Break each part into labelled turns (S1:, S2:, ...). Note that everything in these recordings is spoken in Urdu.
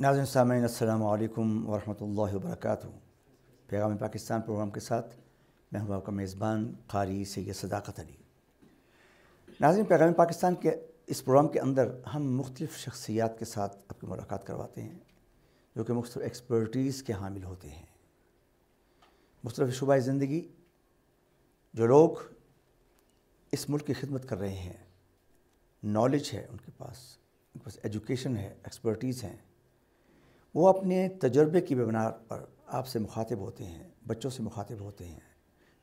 S1: ناظرین سامعین، السلام علیکم ورحمۃ اللہ وبرکاتہ۔ پیغام پاکستان پروگرام کے ساتھ میں ہوں آپ کا میزبان قاری سید صداقت علی۔ ناظرین، پیغام پاکستان کے اس پروگرام کے اندر ہم مختلف شخصیات کے ساتھ اپنی ملاقات کرواتے ہیں۔ جو کہ مختلف ایکسپرٹیز کے حامل ہوتے ہیں۔ مختلف شعبہ زندگی جو لوگ اس ملک کی خدمت کر رہے ہیں نالج ہے ان کے پاس، ان کے پاس ایجوکیشن ہے ایکسپرٹیز ہیں۔ وہ اپنے تجربے کی بنیاد پر آپ سے مخاطب ہوتے ہیں، بچوں سے مخاطب ہوتے ہیں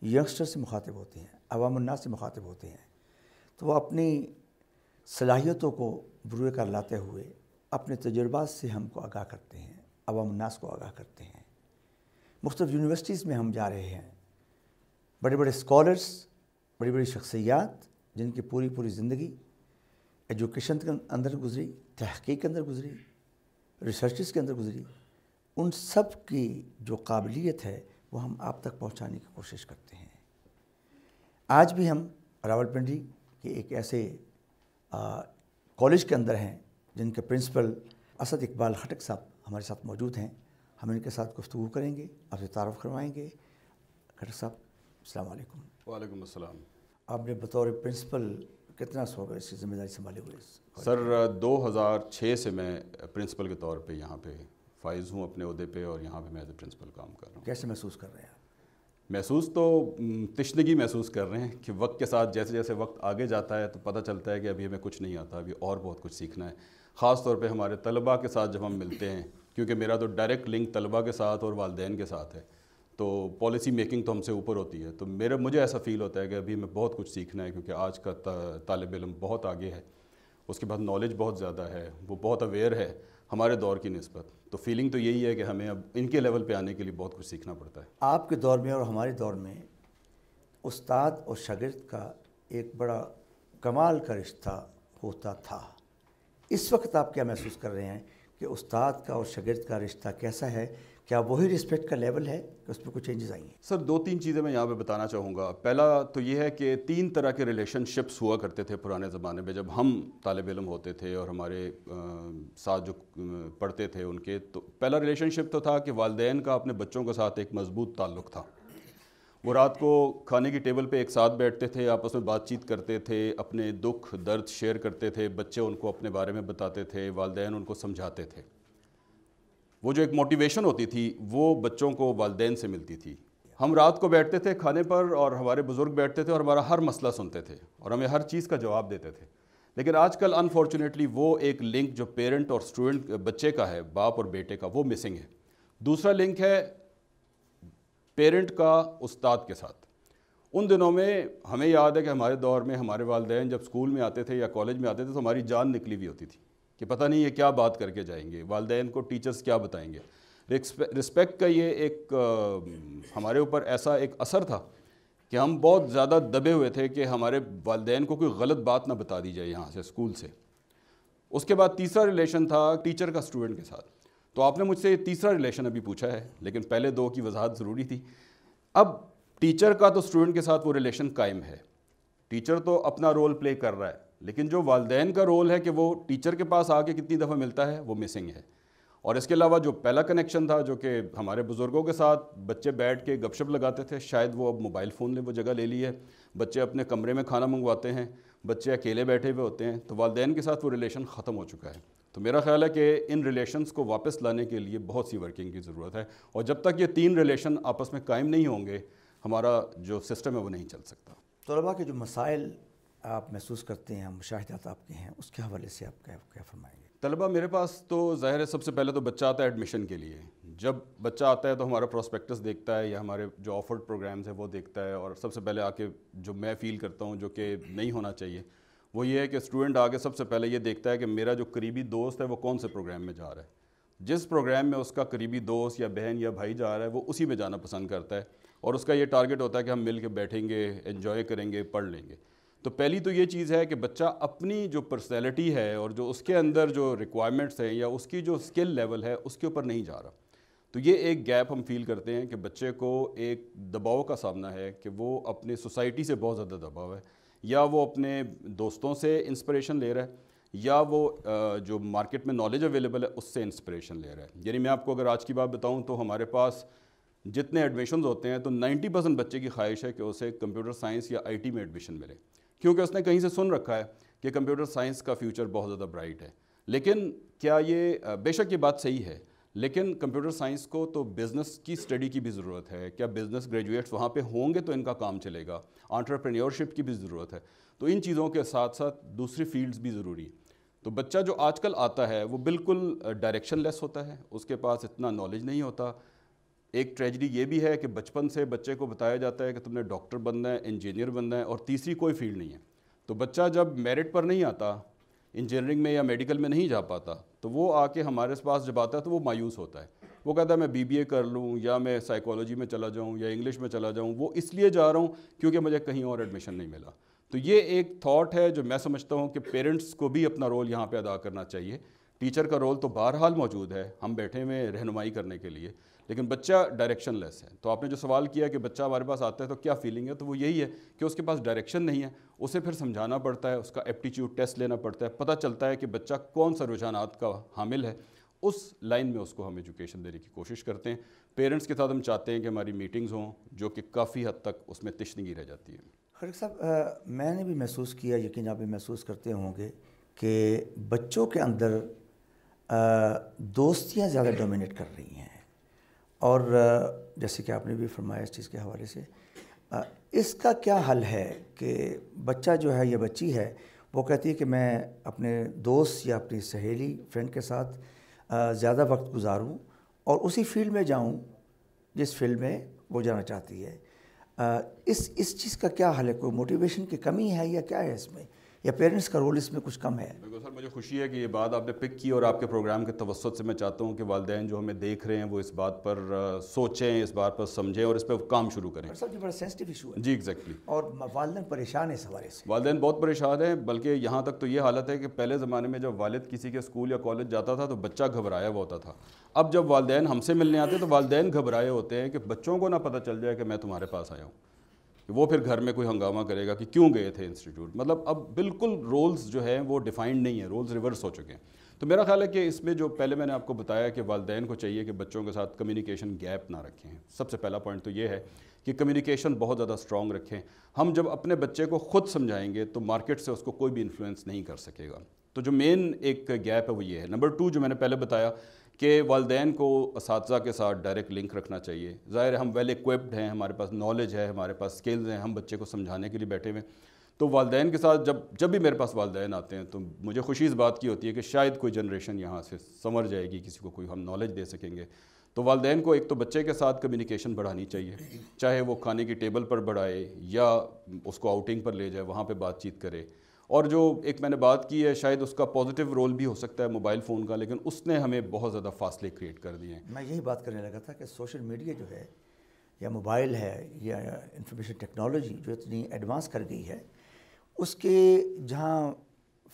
S1: ینگسٹر سے مخاطب ہوتے ہیں، عوام الناس سے مخاطب ہوتے ہیں۔ تو وہ اپنی صلاحیتوں کو بروئے کر لاتے ہوئے اپنے تجربات سے ہم کو آگاہ کرتے ہیں۔ عوام الناس کو آگاہ کرتے ہیں۔ مختلف یونیورسٹیز میں ہم جا رہے ہیں۔ بڑے بڑے اسکالرس بڑی بڑی شخصیات جن کی پوری پوری زندگی ایجوکیشن کے اندر گزری، تحقیق کے اندر گزری ریسرچز کے اندر گزری، ان سب کی جو قابلیت ہے وہ ہم آپ تک پہنچانے کی کوشش کرتے ہیں۔ آج بھی ہم راول پنڈی کے ایک ایسے کالج کے اندر ہیں جن کے پرنسپل اسد اقبال خٹک صاحب ہمارے ساتھ موجود ہیں۔ ہم ان کے ساتھ گفتگو کریں گے آپ سے تعارف کروائیں گے۔ خٹک صاحب السلام علیکم۔
S2: وعلیکم السلام۔
S1: آپ نے بطور پرنسپل کتنا سو گئے اس کی ذمہ داری سنبھالے ہوئے
S2: سر دو ہزار چھ سے میں پرنسپل کے طور پہ یہاں پہ فائز ہوں اپنے عہدے پہ اور یہاں پہ میں ایز اے پرنسپل کام کر رہا ہوں۔
S1: کیسے محسوس کر رہے ہیں
S2: محسوس تو تشنگی محسوس کر رہے ہیں کہ وقت کے ساتھ جیسے جیسے وقت آگے جاتا ہے تو پتہ چلتا ہے کہ ابھی ہمیں کچھ نہیں آتا ابھی اور بہت کچھ سیکھنا ہے۔ خاص طور پہ ہمارے طلباء کے ساتھ جب ہم ملتے ہیں، کیونکہ میرا تو ڈائریکٹ لنک طلباء کے ساتھ اور والدین کے ساتھ ہے، تو پالیسی میکنگ تو ہم سے اوپر ہوتی ہے۔ تو میرا، مجھے ایسا فیل ہوتا ہے کہ ابھی ہمیں بہت کچھ سیکھنا ہے، کیونکہ آج کا طالب علم بہت آگے ہے۔ اس کے بعد نالج بہت زیادہ ہے، وہ بہت اویئر ہے ہمارے دور کی نسبت۔ تو فیلنگ تو یہی ہے کہ ہمیں اب ان کے لیول پہ آنے کے لیے بہت کچھ سیکھنا پڑتا ہے۔
S1: آپ کے دور میں اور ہمارے دور میں استاد اور شاگرد کا ایک بڑا کمال کا رشتہ ہوتا تھا۔ اس وقت آپ کیا محسوس کر رہے ہیں کہ استاد کا اور شاگرد کا رشتہ کیسا ہے؟ کیا وہی رسپیکٹ کا لیول ہے کہ اس میں کچھ چینجز آئی ہیں؟
S2: سر، دو تین چیزیں میں یہاں پہ بتانا چاہوں گا۔ پہلا تو یہ ہے کہ تین طرح کے ریلیشن شپس ہوا کرتے تھے پرانے زمانے میں۔ جب ہم طالب علم ہوتے تھے اور ہمارے ساتھ جو پڑھتے تھے ان کے، تو پہلا ریلیشن شپ تو تھا کہ والدین کا اپنے بچوں کے ساتھ ایک مضبوط تعلق تھا۔ وہ رات کو کھانے کی ٹیبل پہ ایک ساتھ بیٹھتے تھے، آپس میں بات چیت کرتے تھے، اپنے دکھ، درد شیئر کرتے تھے، بچے ان کو اپنے بارے میں بتاتے تھے، والدین ان کو سمجھاتے تھے۔ وہ جو ایک موٹیویشن ہوتی تھی، وہ بچوں کو والدین سے ملتی تھی۔ ہم رات کو بیٹھتے تھے کھانے پر اور ہمارے بزرگ بیٹھتے تھے اور ہمارا ہر مسئلہ سنتے تھے اور ہمیں ہر چیز کا جواب دیتے تھے۔ لیکن آج کل انفارچونیٹلی وہ ایک لنک جو پیرنٹ اور اسٹوڈنٹ بچے کا ہے، باپ اور بیٹے کا، وہ مسنگ ہے۔ دوسرا لنک ہے پیرنٹ کا استاد کے ساتھ۔ ان دنوں میں ہمیں یاد ہے کہ ہمارے دور میں ہمارے والدین جب اسکول میں آتے تھے یا کالج میں آتے تھے تو ہماری جان نکلی ہوئی ہوتی تھی کہ پتہ نہیں یہ کیا بات کر کے جائیں گے، والدین کو ٹیچرز کیا بتائیں گے۔ رسپیکٹ کا یہ ایک ہمارے اوپر ایسا ایک اثر تھا کہ ہم بہت زیادہ دبے ہوئے تھے کہ ہمارے والدین کو کوئی غلط بات نہ بتا دی جائے یہاں سے اسکول سے۔ اس کے بعد تیسرا ریلیشن تھا ٹیچر کا اسٹوڈنٹ کے ساتھ۔ تو آپ نے مجھ سے تیسرا ریلیشن ابھی پوچھا ہے، لیکن پہلے دو کی وضاحت ضروری تھی۔ اب ٹیچر کا تو اسٹوڈنٹ کے ساتھ وہ ریلیشن قائم ہے۔ ٹیچر تو اپنا رول پلے کر رہا ہے، لیکن جو والدین کا رول ہے کہ وہ ٹیچر کے پاس آ کے کتنی دفعہ ملتا ہے، وہ مسنگ ہے۔ اور اس کے علاوہ جو پہلا کنیکشن تھا، جو کہ ہمارے بزرگوں کے ساتھ بچے بیٹھ کے گپ شپ لگاتے تھے، شاید وہ اب موبائل فون نے وہ جگہ لے لی ہے۔ بچے اپنے کمرے میں کھانا منگواتے ہیں، بچے اکیلے بیٹھے ہوئے ہوتے ہیں، تو والدین کے ساتھ وہ ریلیشن ختم ہو چکا ہے۔ تو میرا خیال ہے کہ ان ریلیشنز کو واپس لانے کے لیے بہت سی ورکنگ کی ضرورت ہے اور جب تک یہ تین ریلیشن آپس میں قائم نہیں ہوں گے ہمارا جو سسٹم ہے وہ نہیں چل سکتا۔
S1: طلباء کے جو مسائل آپ محسوس کرتے ہیں مشاہدات آپ کے ہیں اس کے حوالے سے آپ کیا کیا فرمائیں گے؟
S2: طلبہ میرے پاس تو ظاہر ہے سب سے پہلے تو بچہ آتا ہے ایڈمیشن کے لیے۔ جب بچہ آتا ہے تو ہمارا پروسپیکٹس دیکھتا ہے یا ہمارے جو آفرڈ پروگرامز ہیں وہ دیکھتا ہے اور سب سے پہلے آ کے جو میں فیل کرتا ہوں جو کہ نہیں ہونا چاہیے۔ وہ یہ ہے کہ اسٹوڈنٹ آگے سب سے پہلے یہ دیکھتا ہے کہ میرا جو قریبی دوست ہے وہ کون سے پروگرام میں جا رہا ہے۔ جس پروگرام میں اس کا قریبی دوست یا بہن یا بھائی جا رہا ہے وہ اسی میں جانا پسند کرتا ہے اور اس کا یہ ٹارگٹ ہوتا ہے کہ ہم مل کے بیٹھیں گے انجوائے کریں گے، پڑھ لیں گے۔ تو پہلی تو یہ چیز ہے کہ بچہ اپنی جو پرسنالٹی ہے اور جو اس کے اندر جو ریکوائرمنٹس ہیں یا اس کی جو اسکل لیول ہے اس کے اوپر نہیں جا رہا۔ تو یہ ایک گیپ ہم فیل کرتے ہیں کہ بچے کو ایک دباؤ کا سامنا ہے کہ وہ اپنے سوسائٹی سے بہت زیادہ دباؤ ہے۔ یا وہ اپنے دوستوں سے انسپریشن لے رہا ہے، یا وہ جو مارکیٹ میں نالج اویلیبل ہے، اس سے انسپریشن لے رہا ہے۔ یعنی میں آپ کو اگر آج کی بات بتاؤں تو ہمارے پاس جتنے ایڈمیشنز ہوتے ہیں تو نائنٹی پرسنٹ بچے کی خواہش ہے کہ اسے کمپیوٹر سائنس یا آئی ٹی میں ایڈمیشن ملے۔ کیونکہ اس نے کہیں سے سن رکھا ہے کہ کمپیوٹر سائنس کا فیوچر بہت زیادہ برائٹ ہے۔ لیکن کیا یہ بے شک یہ بات صحیح ہے لیکن کمپیوٹر سائنس کو تو بزنس کی اسٹڈی کی بھی ضرورت ہے۔ کیا بزنس گریجویٹس وہاں پہ ہوں گے تو ان کا کام چلے گا۔ آنٹرپرینیورشپ کی بھی ضرورت ہے۔ تو ان چیزوں کے ساتھ ساتھ دوسری فیلڈز بھی ضروری۔ تو بچہ جو آج کل آتا ہے وہ بالکل ڈائریکشن لیس ہوتا ہے۔ اس کے پاس اتنا نالج نہیں ہوتا۔ ایک ٹریجڈی یہ بھی ہے کہ بچپن سے بچے کو بتایا جاتا ہے کہ تم نے ڈاکٹر بننا ہے انجینئر بننا ہے اور تیسری کوئی فیلڈ نہیں ہے۔ تو بچہ جب میرٹ پر نہیں آتا انجینئرنگ میں یا میڈیکل میں نہیں جا پاتا، تو وہ آ کے ہمارے پاس جب آتا ہے تو وہ مایوس ہوتا ہے۔ وہ کہتا ہے میں بی بی اے کر لوں یا میں سائیکالوجی میں چلا جاؤں یا انگلش میں چلا جاؤں، وہ اس لیے جا رہا ہوں کیونکہ مجھے کہیں اور ایڈمیشن نہیں ملا۔ تو یہ ایک تھاٹ ہے جو میں سمجھتا ہوں کہ پیرنٹس کو بھی اپنا رول یہاں پہ ادا کرنا چاہیے۔ ٹیچر کا رول تو بہرحال موجود ہے، ہم بیٹھے ہوئے رہنمائی کرنے کے لیے۔ لیکن بچہ ڈائریکشن لیس ہے۔ تو آپ نے جو سوال کیا کہ بچہ ہمارے پاس آتا ہے تو کیا فیلنگ ہے؟ تو وہ یہی ہے کہ اس کے پاس ڈائریکشن نہیں ہے، اسے پھر سمجھانا پڑتا ہے، اس کا ایپٹیچیوڈ ٹیسٹ لینا پڑتا ہے، پتہ چلتا ہے کہ بچہ کون سا رجحانات کا حامل ہے۔ اس لائن میں اس کو ہم ایجوکیشن دینے کی کوشش کرتے ہیں۔ پیرنٹس کے ساتھ ہم چاہتے ہیں کہ ہماری میٹنگز ہوں، جو کہ کافی حد تک اس میں تشنگی رہ جاتی ہے۔
S1: خرق صاحب میں نے بھی محسوس کیا، یقین آپ بھی محسوس کرتے ہوں گے کہ بچوں کے اندر دوستیاں زیادہ ڈومینیٹ کر رہی ہیں۔ اور جیسے کہ آپ نے بھی فرمایا اس چیز کے حوالے سے اس کا کیا حل ہے کہ بچہ جو ہے یا بچی ہے، وہ کہتی ہے کہ میں اپنے دوست یا اپنی سہیلی، فرینڈ کے ساتھ زیادہ وقت گزاروں اور اسی فیلڈ میں جاؤں جس فیلڈ میں وہ جانا چاہتی ہے۔ اس اس چیز کا کیا حل ہے؟ کوئی موٹیویشن کی کمی ہے یا کیا ہے اس میں؟ یا پیرنٹس کا رول اس میں کچھ کم ہے۔
S2: بالکل سر مجھے خوشی ہے کہ یہ بات آپ نے پک کی اور آپ کے پروگرام کے توسط سے میں چاہتا ہوں کہ والدین جو ہمیں دیکھ رہے ہیں وہ اس بات پر سوچیں اس بات پر سمجھیں اور اس پہ کام شروع کریں۔
S1: سب بڑا سینسٹیو ایشو ہے۔
S2: جی ایگزیکٹلی
S1: اور والدین پریشان ہیں اس حوالے سے۔
S2: والدین بہت پریشان ہیں بلکہ یہاں تک تو یہ حالت ہے کہ پہلے زمانے میں جب والد کسی کے اسکول یا کالج جاتا تھا تو بچہ گھبرایا ہوا ہوتا تھا۔ اب جب والدین ہم سے ملنے آتے تو والدین گھبرائے ہوتے ہیں کہ بچوں کو نہ پتہ چل جائے کہ میں تمہارے پاس آیا ہوں۔ وہ پھر گھر میں کوئی ہنگامہ کرے گا کہ کیوں گئے تھے انسٹیٹیوٹ؟ مطلب اب بالکل رولز جو ہیں وہ ڈیفائنڈ نہیں ہیں، رولز ریورس ہو چکے ہیں۔ تو میرا خیال ہے کہ اس میں جو پہلے میں نے آپ کو بتایا کہ والدین کو چاہیے کہ بچوں کے ساتھ کمیونیکیشن گیپ نہ رکھیں۔ سب سے پہلا پوائنٹ تو یہ ہے کہ کمیونیکیشن بہت زیادہ اسٹرانگ رکھیں۔ ہم جب اپنے بچے کو خود سمجھائیں گے تو مارکیٹ سے اس کو کوئی بھی انفلوئنس نہیں کر سکے گا۔ تو جو مین ایک گیپ ہے وہ یہ ہے۔ نمبر ٹو جو میں نے پہلے بتایا کہ والدین کو اساتذہ کے ساتھ ڈائریکٹ لنک رکھنا چاہیے۔ ظاہر ہے ہم ویل اکوپڈ ہیں، ہمارے پاس نالج ہے، ہمارے پاس اسکلز ہیں، ہم بچے کو سمجھانے کے لیے بیٹھے ہوئے تو والدین کے ساتھ جب جب بھی میرے پاس والدین آتے ہیں تو مجھے خوشی اس بات کی ہوتی ہے کہ شاید کوئی جنریشن یہاں سے سمر جائے گی، کسی کو کوئی ہم نالج دے سکیں گے۔ تو والدین کو ایک تو بچے کے ساتھ کمیونیکیشن بڑھانی چاہیے۔ چاہے وہ کھانے کی ٹیبل پر بڑھائے یا اس کو آؤٹنگ پر لے جائے، وہاں پہ بات چیت کرے۔ اور جو ایک میں نے بات کی ہے شاید اس کا پازیٹیو رول بھی ہو سکتا ہے موبائل فون کا لیکن اس نے ہمیں بہت زیادہ فاصلے کریٹ کر دیے ہیں۔
S1: میں یہی بات کرنے لگا تھا کہ سوشل میڈیا جو ہے یا موبائل ہے یا انفارمیشن ٹیکنالوجی جو اتنی ایڈوانس کر گئی ہے اس کے جہاں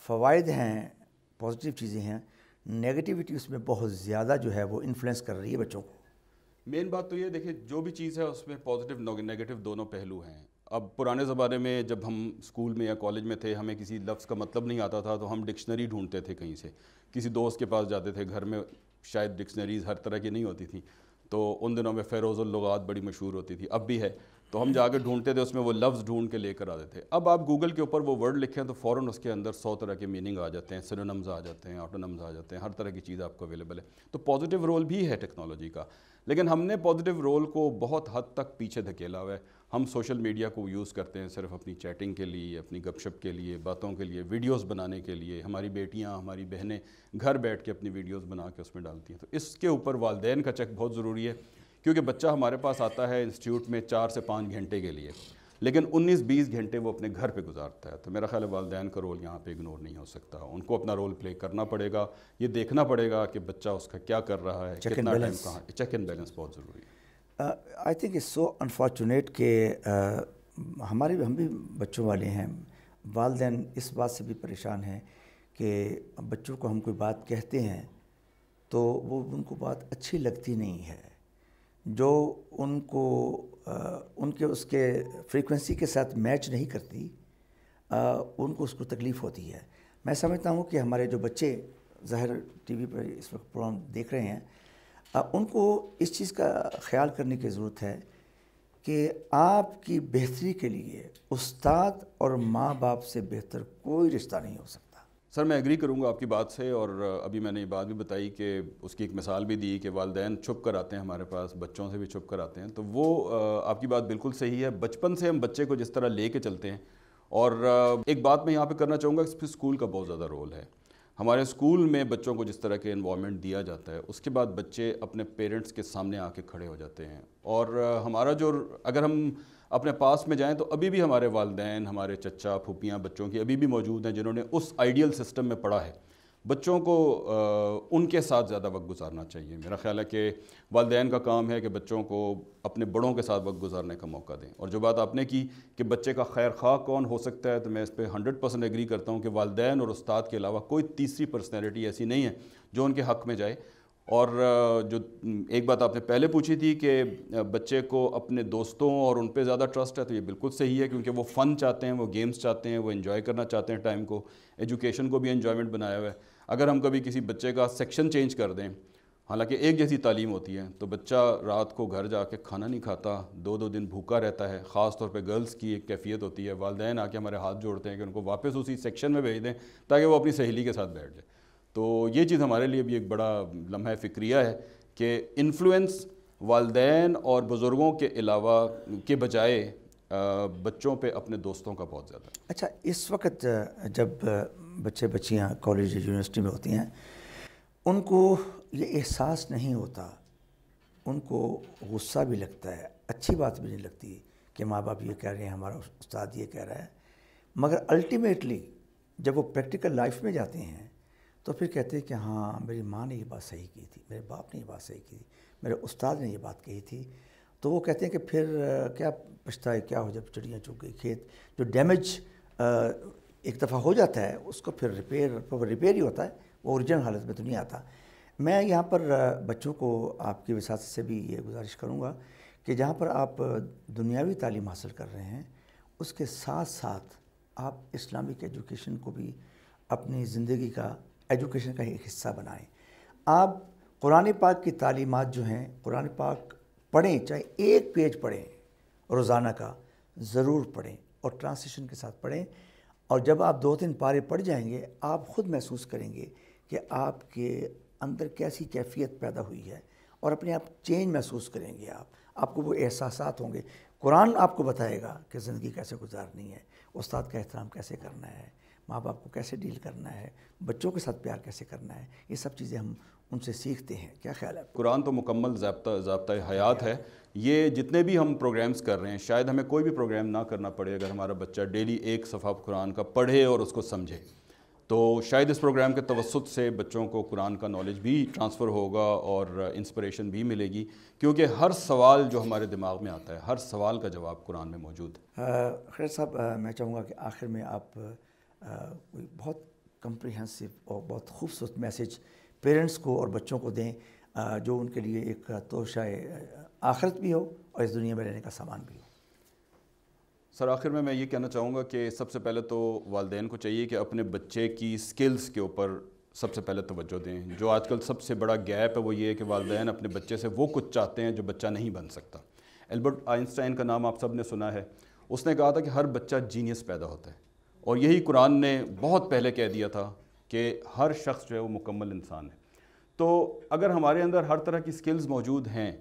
S1: فوائد ہیں پازیٹیو چیزیں ہیں نگیٹیوٹی اس میں بہت زیادہ جو ہے وہ انفلوئنس کر رہی ہے بچوں کو۔
S2: مین بات تو یہ دیکھیں جو بھی چیز ہے اس میں پازیٹیو نگیٹیو دونوں پہلو ہیں۔ اب پرانے زمانے میں جب ہم اسکول میں یا کالج میں تھے، ہمیں کسی لفظ کا مطلب نہیں آتا تھا، تو ہم ڈکشنری ڈھونڈتے تھے کہیں سے۔ کسی دوست کے پاس جاتے تھے، گھر میں شاید ڈکشنریز ہر طرح کی نہیں ہوتی تھیں۔ تو ان دنوں میں فیروز اللغات بڑی مشہور ہوتی تھی، اب بھی ہے۔ تو ہم جا کے ڈھونڈتے تھے، اس میں وہ لفظ ڈھونڈ کے لے کر آتے تھے۔ اب آپ گوگل کے اوپر وہ ورڈ لکھیں تو فوراً اس کے اندر سو طرح کے میننگ آ جاتے ہیں سرونمز آ جاتے ہیں آٹونمز آ جاتے ہیں، ہر طرح کی چیز آپ کو اویلیبل ہے۔ تو پازیٹیو رول بھی ہے ٹیکنالوجی کا۔ لیکن ہم نے پازیٹیو رول کو بہت حد تک پیچھے دھکیلا ہوا ہے۔ ہم سوشل میڈیا کو یوز کرتے ہیں صرف اپنی چیٹنگ کے لیے، اپنی گپ شپ کے لیے، باتوں کے لیے ویڈیوز بنانے کے لیے۔ ہماری بیٹیاں، ہماری بہنیں گھر بیٹھ کے اپنی ویڈیوز بنا کے اس میں ڈالتی ہیں۔ تو اس کے اوپر والدین کا چیک بہت ضروری ہے۔ کیونکہ بچہ ہمارے پاس آتا ہے انسٹیٹیوٹ میں چار سے پانچ گھنٹے کے لیے لیکن انیس بیس گھنٹے وہ اپنے گھر پہ گزارتا ہے۔ تو میرا خیال ہے والدین کا رول یہاں پہ اگنور نہیں ہو سکتا۔ ان کو اپنا رول پلے کرنا پڑے گا یہ دیکھنا پڑے گا کہ بچہ اس کا کیا کر رہا ہے کتنا ٹائم کہاں چیک اینڈ بیلنس بہت ضروری ہے۔
S1: I think it's so unfortunate کہ ہمارے بھی ہم بھی بچوں والے ہیں۔ والدین اس بات سے بھی پریشان ہیں کہ بچوں کو ہم کوئی بات کہتے ہیں تو وہ ان کو بات اچھی لگتی نہیں ہے۔ جو ان کو ان کے اس کے فریکوینسی کے ساتھ میچ نہیں کرتی ان کو اس کو تکلیف ہوتی ہے۔ میں سمجھتا ہوں کہ ہمارے جو بچے ظاہر ٹی وی پر اس وقت پروگرام دیکھ رہے ہیں ان کو اس چیز کا خیال کرنے کی ضرورت ہے کہ آپ کی بہتری کے لیے استاد اور ماں باپ سے بہتر کوئی رشتہ نہیں ہو سکتا۔
S2: سر، میں ایگری کروں گا آپ کی بات سے اور ابھی میں نے یہ بات بھی بتائی کہ اس کی ایک مثال بھی دی کہ والدین چھپ کر آتے ہیں ہمارے پاس، بچوں سے بھی چھپ کر آتے ہیں۔ تو وہ آپ کی بات بالکل صحیح ہے۔ بچپن سے ہم بچے کو جس طرح لے کے چلتے ہیں اور ایک بات میں یہاں پہ کرنا چاہوں گا اس پہ اسکول کا بہت زیادہ رول ہے۔ ہمارے اسکول میں بچوں کو جس طرح کے انوائرمنٹ دیا جاتا ہے، اس کے بعد بچے اپنے پیرنٹس کے سامنے آ کے کھڑے ہو جاتے ہیں۔ اور ہمارا جو اگر ہم اپنے پاس میں جائیں تو ابھی بھی ہمارے والدین، ہمارے چچا پھوپیاں بچوں کی ابھی بھی موجود ہیں جنہوں نے اس آئیڈیل سسٹم میں پڑھا ہے۔ بچوں کو ان کے ساتھ زیادہ وقت گزارنا چاہیے۔ میرا خیال ہے کہ والدین کا کام ہے کہ بچوں کو اپنے بڑوں کے ساتھ وقت گزارنے کا موقع دیں۔ اور جو بات آپ نے کی کہ بچے کا خیر خواہ کون ہو سکتا ہے، تو میں اس پہ ہنڈریڈ پرسینٹ ایگری کرتا ہوں کہ والدین اور استاد کے علاوہ کوئی تیسری پرسنالٹی ایسی نہیں ہے جو ان کے حق میں جائے۔ اور جو ایک بات آپ نے پہلے پوچھی تھی کہ بچے کو اپنے دوستوں اور ان پہ زیادہ ٹرسٹ ہے تو یہ بالکل صحیح ہے، کیونکہ وہ فن چاہتے ہیں، وہ گیمز چاہتے ہیں، وہ انجوائے کرنا چاہتے ہیں ٹائم کو۔ ایجوکیشن کو بھی انجوائمنٹ بنایا ہوا ہے۔ اگر ہم کبھی کسی بچے کا سیکشن چینج کر دیں، حالانکہ ایک جیسی تعلیم ہوتی ہے، تو بچہ رات کو گھر جا کے کھانا نہیں کھاتا، دو دو دن بھوکا رہتا ہے، خاص طور پہ گرلز کی ایک کیفیت ہوتی ہے، والدین آ کے ہمارے ہاتھ جوڑتے ہیں کہ ان کو واپس اسی سیکشن میں بھیج دیں تاکہ وہ اپنی سہیلی کے ساتھ بیٹھ جائے۔ تو یہ چیز ہمارے لیے بھی ایک بڑا لمحہ فکریہ ہے کہ انفلوئنس والدین اور بزرگوں کے علاوہ کے بجائے بچوں پہ اپنے دوستوں کا بہت زیادہ
S1: اچھا اس وقت جب بچے بچیاں کالج یونیورسٹی میں ہوتی ہیں، ان کو یہ احساس نہیں ہوتا، ان کو غصہ بھی لگتا ہے، اچھی بات بھی نہیں لگتی کہ ماں باپ یہ کہہ رہے ہیں، ہمارا استاد یہ کہہ رہا ہے۔ مگر الٹیمیٹلی جب وہ پریکٹیکل لائف میں جاتے ہیں، تو پھر کہتے ہیں کہ ہاں میری ماں نے یہ بات صحیح کی تھی، میرے باپ نے یہ بات صحیح کی تھی، میرے استاد نے یہ بات کہی تھی۔ تو وہ کہتے ہیں کہ پھر کیا پچھتا ہے کیا ہو جب چڑیاں چک گئی، کھیت جو ڈیمیج ایک دفعہ ہو جاتا ہے، اس کو پھر ریپیئر ریپیئر ہی ہوتا ہے، وہ اوریجنل حالت میں تو نہیں آتا۔ میں یہاں پر بچوں کو آپ کی وساطت سے بھی یہ گزارش کروں گا کہ جہاں پر آپ دنیاوی تعلیم حاصل کر رہے ہیں، اس کے ساتھ ساتھ آپ اسلامک ایجوکیشن کو بھی اپنی زندگی کا ایجوکیشن کا ایک حصہ بنائیں۔ آپ قرآن پاک کی تعلیمات جو ہیں، قرآن پاک پڑھیں، چاہے ایک پیج پڑھیں، روزانہ کا ضرور پڑھیں اور ٹرانسلیشن کے ساتھ پڑھیں۔ اور جب آپ دو تین پارے پڑھ جائیں گے، آپ خود محسوس کریں گے کہ آپ کے اندر کیسی کیفیت پیدا ہوئی ہے اور اپنے آپ چینج محسوس کریں گے آپ۔ آپ کو وہ احساسات ہوں گے۔ قرآن آپ کو بتائے گا کہ زندگی کیسے گزارنی ہے، استاد کا احترام کیسے کرنا ہے، ماں باپ کو کیسے ڈیل کرنا ہے، بچوں کے ساتھ پیار کیسے کرنا ہے، یہ سب چیزیں ہم ان سے سیکھتے ہیں۔ کیا خیال ہے
S2: قرآن تو مکمل ضابطہ ضابطۂ حیات ہے۔ یہ جتنے بھی ہم پروگرامز کر رہے ہیں شاید ہمیں کوئی بھی پروگرام نہ کرنا پڑے اگر ہمارا بچہ ڈیلی ایک صفحہ قرآن کا پڑھے اور اس کو سمجھے۔ تو شاید اس پروگرام کے توسط سے بچوں کو قرآن کا نالج بھی ٹرانسفر ہوگا اور انسپریشن بھی ملے گی۔ کیونکہ ہر سوال جو ہمارے دماغ میں آتا ہے ہر سوال کا جواب قرآن میں موجود
S1: ہے۔ خیر صاحب میں چاہوں گا کہ آخر میں آپ کوئی بہت کمپریہنسو اور بہت خوبصورت میسیج پیرنٹس کو اور بچوں کو دیں جو ان کے لیے ایک توشہ آخرت بھی ہو اور اس دنیا میں رہنے کا سامان بھی ہو۔
S2: سر، آخر میں میں یہ کہنا چاہوں گا کہ سب سے پہلے تو والدین کو چاہیے کہ اپنے بچے کی سکلز کے اوپر سب سے پہلے توجہ دیں۔ جو آج کل سب سے بڑا گیپ ہے وہ یہ ہے کہ والدین اپنے بچے سے وہ کچھ چاہتے ہیں جو بچہ نہیں بن سکتا۔ البرٹ آئنسٹائن کا نام آپ سب نے سنا ہے۔ اس نے کہا تھا کہ ہر بچہ جینیس پیدا ہوتا ہے۔ اور یہی قرآن نے بہت پہلے کہہ دیا تھا۔ کہ ہر شخص جو ہے وہ مکمل انسان ہے۔ تو اگر ہمارے اندر ہر طرح کی سکلز موجود ہیں،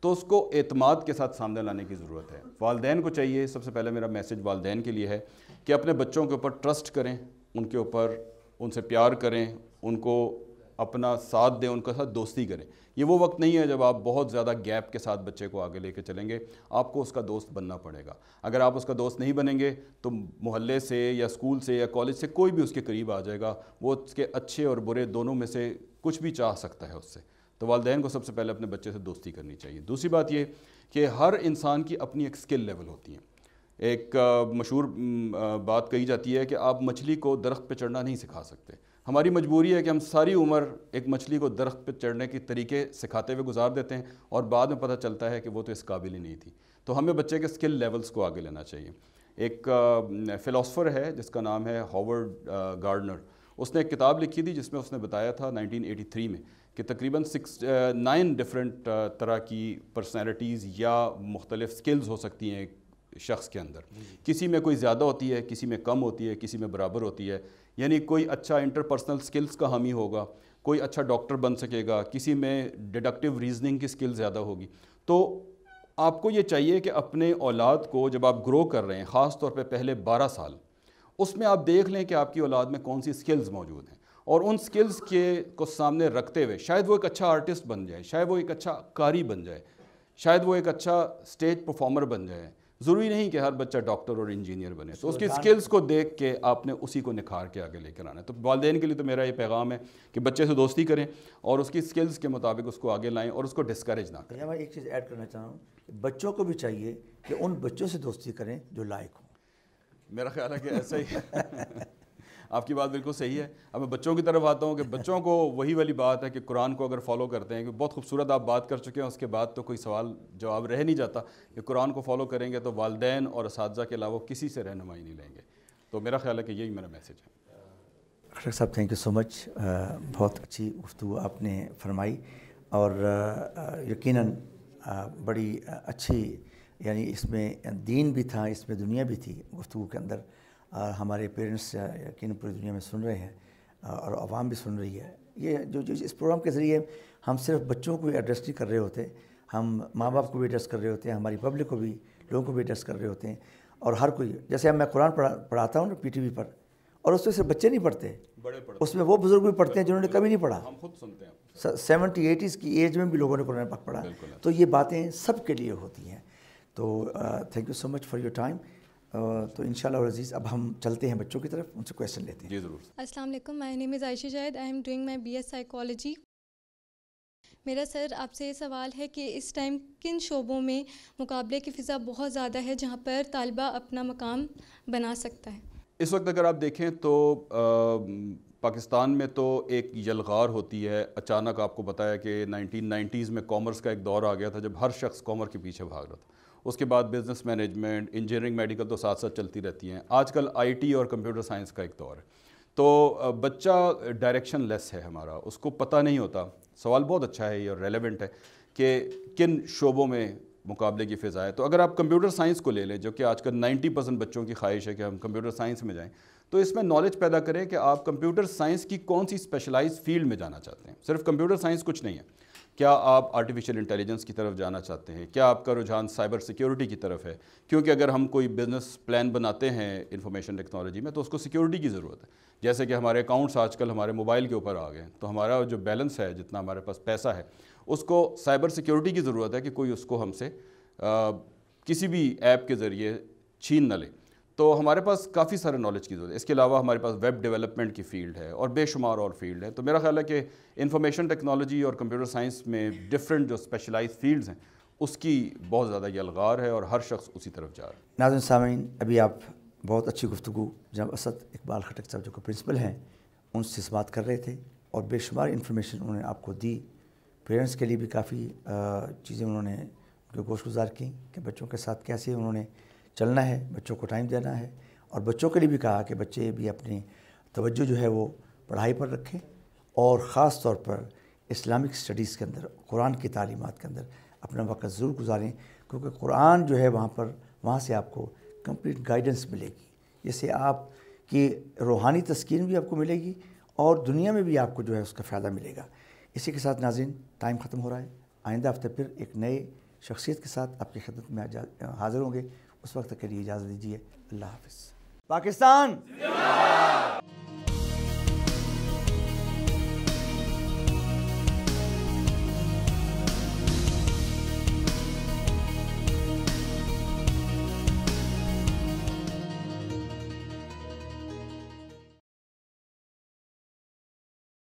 S2: تو اس کو اعتماد کے ساتھ سامنے لانے کی ضرورت ہے۔ والدین کو چاہیے، سب سے پہلے میرا میسج والدین کے لیے ہے کہ اپنے بچوں کے اوپر ٹرسٹ کریں، ان کے اوپر ان سے پیار کریں، ان کو اپنا ساتھ دیں، ان کے ساتھ دوستی کریں۔ یہ وہ وقت نہیں ہے جب آپ بہت زیادہ گیپ کے ساتھ بچے کو آگے لے کے چلیں گے، آپ کو اس کا دوست بننا پڑے گا۔ اگر آپ اس کا دوست نہیں بنیں گے، تو محلے سے یا اسکول سے یا کالج سے کوئی بھی اس کے قریب آ جائے گا۔ وہ اس کے اچھے اور برے دونوں میں سے کچھ بھی چاہ سکتا ہے اس سے۔ تو والدین کو سب سے پہلے اپنے بچے سے دوستی کرنی چاہیے۔ دوسری بات یہ کہ ہر انسان کی اپنی ایک سکل لیول ہوتی ہیں۔ ایک مشہور بات کہی جاتی ہے کہ آپ مچھلی کو درخت پہ چڑھنا نہیں سکھا سکتے۔ ہماری مجبوری ہے کہ ہم ساری عمر ایک مچھلی کو درخت پہ چڑھنے کے طریقے سکھاتے ہوئے گزار دیتے ہیں اور بعد میں پتہ چلتا ہے کہ وہ تو اس قابل ہی نہیں تھی۔ تو ہمیں بچے کے سکل لیولز کو آگے لینا چاہیے۔ ایک فلاسفر ہے جس کا نام ہے ہاورڈ گارڈنر۔ اس نے ایک کتاب لکھی تھی جس میں اس نے بتایا تھا نائنٹین ایٹی تھری میں کہ تقریباً سکس نائن ڈفرینٹ طرح کی پرسنالٹیز یا مختلف سکلز ہو سکتی ہیں۔ شخص کے اندر۔ کسی میں کوئی زیادہ ہوتی ہے، کسی میں کم ہوتی ہے، کسی میں برابر ہوتی ہے۔ یعنی کوئی اچھا انٹر پرسنل سکلز کا حامی ہوگا، کوئی اچھا ڈاکٹر بن سکے گا، کسی میں ڈیڈکٹیو ریزننگ کی سکل زیادہ ہوگی۔ تو آپ کو یہ چاہیے کہ اپنے اولاد کو جب آپ گرو کر رہے ہیں، خاص طور پہ پہلے بارہ سال، اس میں آپ دیکھ لیں کہ آپ کی اولاد میں کون سی سکلز موجود ہیں۔ اور ان سکلز کے کو سامنے رکھتے ہوئے، شاید وہ ایک اچھا آرٹسٹ بن جائے، شاید وہ ایک اچھا کاری بن جائے، شاید وہ ایک اچھا سٹیج پرفارمر بن جائے۔ ضروری نہیں کہ ہر بچہ ڈاکٹر اور انجینئر بنے۔ تو اس کی سکلز کو دیکھ کے آپ نے اسی کو نکھار کے آگے لے کر آنا ہے۔ تو والدین کے لیے تو میرا یہ پیغام ہے کہ بچے سے دوستی کریں اور اس کی سکلز کے مطابق اس کو آگے لائیں اور اس کو ڈسکریج نہ کریں۔
S1: میں ایک چیز ایڈ کرنا چاہ رہا ہوں کہ بچوں کو بھی چاہیے کہ ان بچوں سے دوستی کریں جو لائق ہوں۔
S2: میرا خیال ہے کہ ایسا ہی آپ کی بات بالکل صحیح ہے۔ اب میں بچوں کی طرف آتا ہوں کہ بچوں کو وہی والی بات ہے کہ قرآن کو اگر فالو کرتے ہیں کہ بہت خوبصورت آپ بات کر چکے ہیں، اس کے بعد تو کوئی سوال جواب رہ نہیں جاتا۔ کہ قرآن کو فالو کریں گے تو والدین اور اساتذہ کے علاوہ کسی سے رہنمائی نہیں لیں گے۔ تو میرا خیال ہے کہ یہی میرا میسیج ہے۔
S1: ڈاکٹر صاحب تھینک یو سو مچ بہت اچھی گفتگو آپ نے فرمائی اور یقیناً بڑی اچھی یعنی اس میں دین بھی تھا، اس میں دنیا بھی تھی گفتگو کے اندر۔ ہمارے پیرنٹس یقین پوری دنیا میں سن رہے ہیں اور عوام بھی سن رہی ہے۔ یہ جو جو اس پروگرام کے ذریعے ہم صرف بچوں کو بھی ایڈریس نہیں کر رہے ہوتے ہم ماں باپ کو بھی ایڈریس کر رہے ہوتے ہیں ہماری پبلک کو بھی لوگوں کو بھی ایڈریس کر رہے ہوتے ہیں۔ اور ہر کوئی جیسے اب میں قرآن پڑھا پڑھاتا ہوں نا پی ٹی وی پر اور اس میں صرف بچے نہیں پڑھتے اس میں وہ بزرگ بھی پڑھتے ہیں جنہوں نے کبھی نہیں پڑھا۔
S2: ہم خود سنتے ہیں۔
S1: سیونٹی ایٹیز کی ایج میں بھی لوگوں نے قرآن پاک پڑھا۔ تو یہ باتیں سب کے لیے ہوتی ہیں۔ تو thank you so much for your time تو ان شاء اللہ عزیز اب ہم چلتے ہیں بچوں کی طرف ان سے کویشچن لیتے ہیں۔
S2: جی ضرور۔
S3: السلام علیکم my name is Ayesha I am doing my B S psychology میرا سر آپ سے یہ سوال ہے کہ اس ٹائم کن شعبوں میں مقابلے کی فضا بہت زیادہ ہے جہاں پر طالبہ اپنا مقام بنا سکتا ہے؟
S2: اس وقت اگر آپ دیکھیں تو پاکستان میں تو ایک یلغار ہوتی ہے۔ اچانک آپ کو بتایا کہ نائنٹین نائنٹیز میں کامرس کا ایک دور آ گیا تھا جب ہر شخص کامر کے پیچھے بھاگ رہا تھا۔ اس کے بعد بزنس مینجمنٹ انجینئرنگ میڈیکل تو ساتھ ساتھ چلتی رہتی ہیں۔ آج کل آئی ٹی اور کمپیوٹر سائنس کا ایک دور۔ ہے تو بچہ ڈائریکشن لیس ہے ہمارا، اس کو پتہ نہیں ہوتا۔ سوال بہت اچھا ہے یہ اور ریلیونٹ ہے کہ کن شعبوں میں مقابلے کی فضا ہے۔ تو اگر آپ کمپیوٹر سائنس کو لے لیں، جو کہ آج کل نائنٹی پرسنٹ بچوں کی خواہش ہے کہ ہم کمپیوٹر سائنس میں جائیں، تو اس میں نالج پیدا کریں کہ آپ کمپیوٹر سائنس کی کون سی اسپیشلائز فیلڈ میں جانا چاہتے ہیں۔ صرف کمپیوٹر سائنس کچھ نہیں ہے۔ کیا آپ آرٹیفیشل انٹیلیجنس کی طرف جانا چاہتے ہیں؟ کیا آپ کا رجحان سائبر سیکیورٹی کی طرف ہے؟ کیونکہ اگر ہم کوئی بزنس پلان بناتے ہیں انفارمیشن ٹیکنالوجی میں تو اس کو سیکیورٹی کی ضرورت ہے۔ جیسے کہ ہمارے اکاؤنٹس آج کل ہمارے موبائل کے اوپر آ گئے ہیں۔ تو ہمارا جو بیلنس ہے، جتنا ہمارے پاس پیسہ ہے، اس کو سائبر سیکیورٹی کی ضرورت ہے کہ کوئی اس کو ہم سے کسی بھی ایپ کے ذریعے چھین نہ لے۔ تو ہمارے پاس کافی سارے نالج کی ضرورت ہے۔ اس کے علاوہ ہمارے پاس ویب ڈیولپمنٹ کی فیلڈ ہے اور بے شمار اور فیلڈ ہے۔ تو میرا خیال ہے کہ انفارمیشن ٹیکنالوجی اور کمپیوٹر سائنس میں ڈفرینٹ جو اسپیشلائز فیلڈز ہیں، اس کی بہت زیادہ یلغار ہے اور ہر شخص اسی طرف جا رہا ہے۔
S1: ناظرین سامعین، ابھی آپ بہت اچھی گفتگو جب اسد اقبال خٹک صاحب جو کہ پرنسپل ہیں، ان سے اس بات کر رہے تھے اور بے شمار انفارمیشن انہوں نے آپ کو دی۔ پیرنٹس کے لیے بھی کافی چیزیں انہوں نے گوشت گزار کی کہ بچوں کے ساتھ کیسے انہوں نے چلنا ہے، بچوں کو ٹائم دینا ہے۔ اور بچوں کے لیے بھی کہا کہ بچے بھی اپنی توجہ جو ہے وہ پڑھائی پر رکھیں۔ اور خاص طور پر اسلامک اسٹڈیز کے اندر، قرآن کی تعلیمات کے اندر اپنا وقت ضرور گزاریں۔ کیونکہ قرآن جو ہے وہاں پر، وہاں سے آپ کو کمپلیٹ گائیڈنس ملے گی۔ جیسے آپ کی روحانی تسکین بھی آپ کو ملے گی اور دنیا میں بھی آپ کو جو ہے اس کا فائدہ ملے گا۔ اسی کے ساتھ ناظرین ٹائم ختم ہو رہا ہے۔ آئندہ ہفتے پھر ایک نئے شخصیت کے ساتھ آپ کی خدمت میں حاضر ہوں گے۔ اس وقت کے لیے اجازت دیجیے۔ اللہ حافظ۔ پاکستان۔